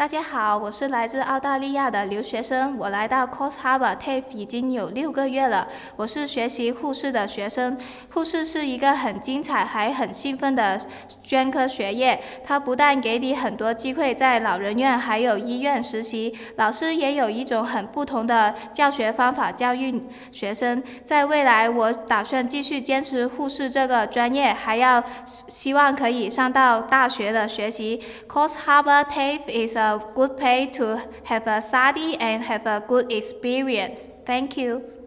大家好，我是来自澳大利亚的留学生，我来到 Coast Harbour TAFE 已经有六个月了。我是学习护士的学生，护士是一个很精彩还很兴奋的专科学业。它不但给你很多机会在老人院还有医院实习，老师也有一种很不同的教学方法教育学生。在未来，我打算继续坚持护士这个专业，还要希望可以上到大学的学习。Coast Harbour TAFE is a good pay to have a study and have a good experience. Thank you.